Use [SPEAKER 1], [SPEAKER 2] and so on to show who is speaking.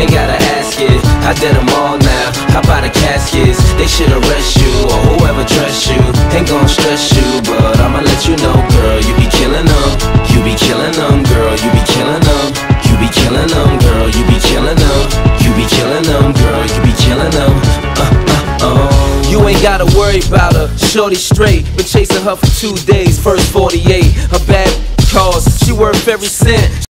[SPEAKER 1] Ain't gotta ask it. I did them all now. Hop out of caskets, they should arrest you or whoever trusts you. Ain't gon' stress you, but I'ma let you know, girl. You be killing them, you be killing them, girl. You be killing them, you be killing them, girl. You be killing them, you be killing them, girl. You be killing them. Uh, uh, uh. You ain't gotta worry about her, shorty straight. Been chasing her for two days, first 48. Her bad cause, she worth every cent.